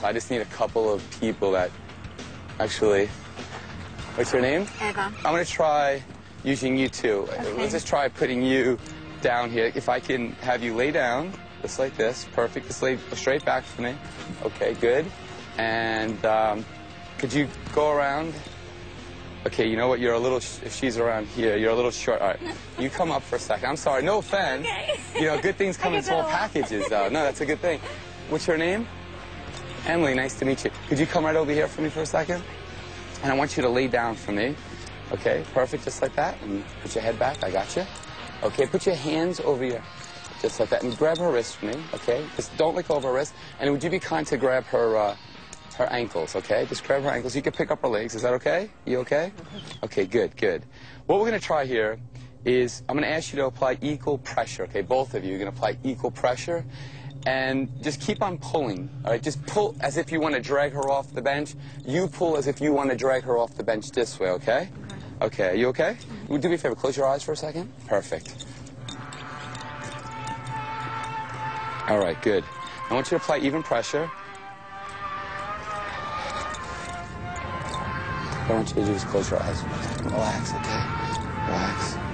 so I just need a couple of people that actually. What's your name? Eva. I'm gonna try using you too. Let's just try putting you down here. If I can have you lay down, just like this, perfect. Just lay straight back for me. Okay, good. And um, could you go around? Okay, you know what? You're a little. Sh- if she's around here, you're a little short. All right, you come up for a second. I'm sorry. No offense. Okay. You know, good things come in small that a lot. packages, though. No, that's a good thing. What's your name? Emily. Nice to meet you. Could you come right over here for me for a second? And I want you to lay down for me. Okay, perfect, just like that. And put your head back. I got you. Okay, put your hands over your, just like that, and grab her wrist for me. Okay, just don't let go of her wrist. And would you be kind to grab her, uh, her ankles? Okay, just grab her ankles. You can pick up her legs. Is that okay? You okay? Okay, good, good. What we're gonna try here is I'm gonna ask you to apply equal pressure. Okay, both of you are gonna apply equal pressure. And just keep on pulling, all right? Just pull as if you want to drag her off the bench. You pull as if you want to drag her off the bench this way, okay? Okay, you okay? Do me a favor, close your eyes for a second. Perfect. All right, good. I want you to apply even pressure. What I want you to do is close your eyes. Relax, okay? Relax.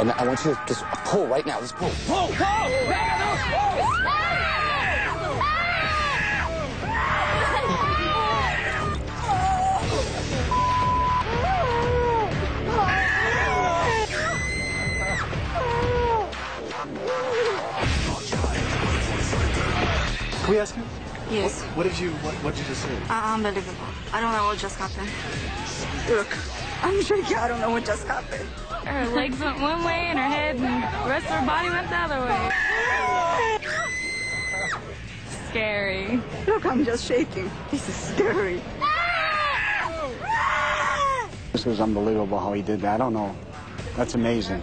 And I want you to just pull right now. Just pull. Pull, pull! Can we ask you? Yes. What did you what, what did you just say? Uh, unbelievable. I don't know what just happened. Look, I'm shaking. I don't know what just happened. Her legs went one way and her head and the rest of her body went the other way. Scary. Look, I'm just shaking. This is scary. This was unbelievable how he did that. I don't know. That's amazing.